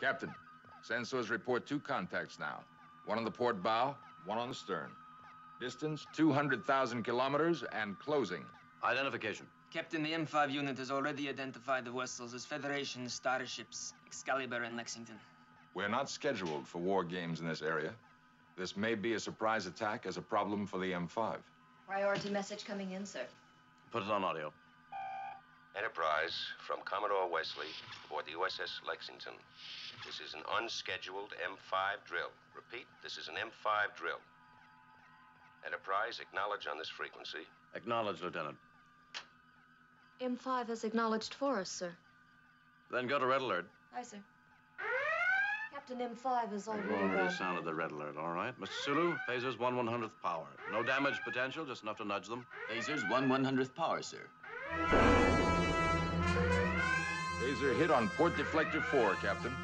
Captain, sensors report two contacts now. One on the port bow, one on the stern. Distance 200,000 kilometers and closing. Identification. Captain, the M5 unit has already identified the vessels as Federation starships, Excalibur and Lexington. We're not scheduled for war games in this area. This may be a surprise attack as a problem for the M5. Priority message coming in, sir. Put it on audio. Enterprise from Commodore Wesley aboard the USS Lexington. This is an unscheduled M5 drill. Repeat, this is an M5 drill. Enterprise, acknowledge on this frequency. Acknowledge, Lieutenant. M5 has acknowledged for us, sir. Then go to red alert. Aye, sir. Captain M5 is already We've already sounded the red alert, all right. Mr. Sulu, phasers one one hundredth power. No damage potential, just enough to nudge them. Phasers one one hundredth power, sir. Phaser hit on port deflector 4, Captain.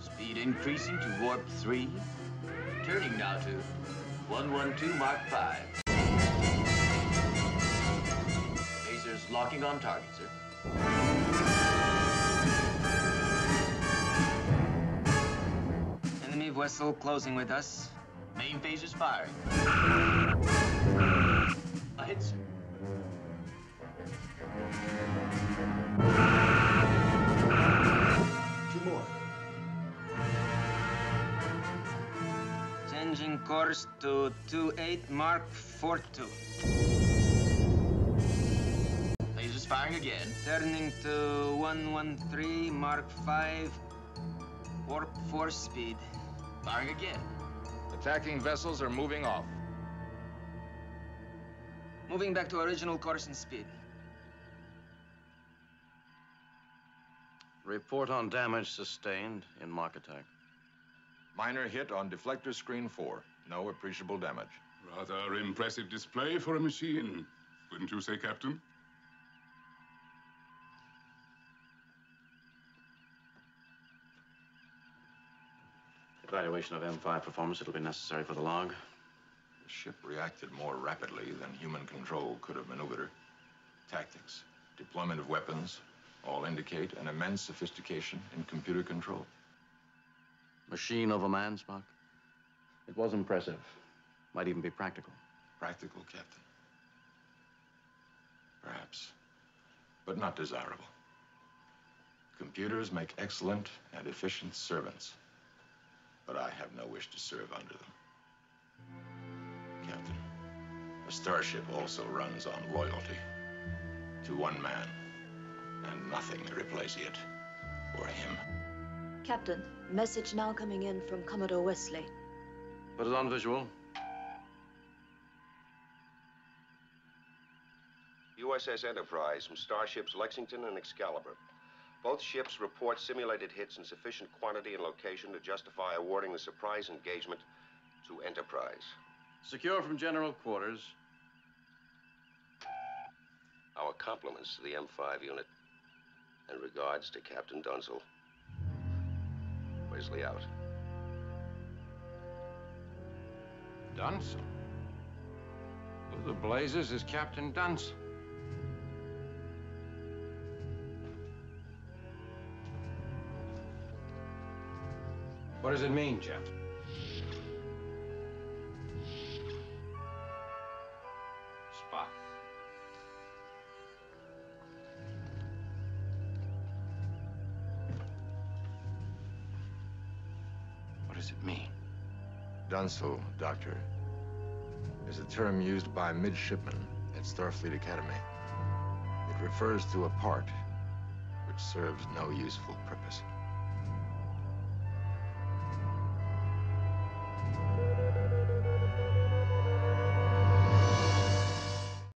Speed increasing to warp three. Turning now to 112 Mark 5. Phasers locking on target, sir. Enemy vessel closing with us. Main phasers firing. A hit, sir. Two more. Changing course to 28 Mark 42. Phasers firing again. Turning to 113 Mark 5. Warp 4 speed. Firing again. Attacking vessels are moving off. Moving back to original course and speed. Report on damage sustained in mock attack. Minor hit on deflector screen 4. No appreciable damage. Rather impressive display for a machine, wouldn't you say, Captain? Evaluation of M5 performance, it'll be necessary for the log. Ship reacted more rapidly than human control could have maneuvered. her. Tactics, deployment of weapons, all indicate an immense sophistication in computer control. Machine over man, Spock. It was impressive. Might even be practical. Practical, Captain. Perhaps, but not desirable. Computers make excellent and efficient servants, but I have no wish to serve under them. A starship also runs on loyalty to one man, and nothing may replace it or him. Captain, message now coming in from Commodore Wesley. Put it on visual. USS Enterprise from starships Lexington and Excalibur. Both ships report simulated hits in sufficient quantity and location to justify awarding the surprise engagement to Enterprise. Secure from general quarters. Compliments to the M5 unit. And regards to Captain Dunsel. Wesley out. Dunsel? Who the blazes is Captain Dunsel? What does it mean, Jeff? What does it mean? Dunsel, Doctor, is a term used by midshipmen at Starfleet Academy. It refers to a part which serves no useful purpose.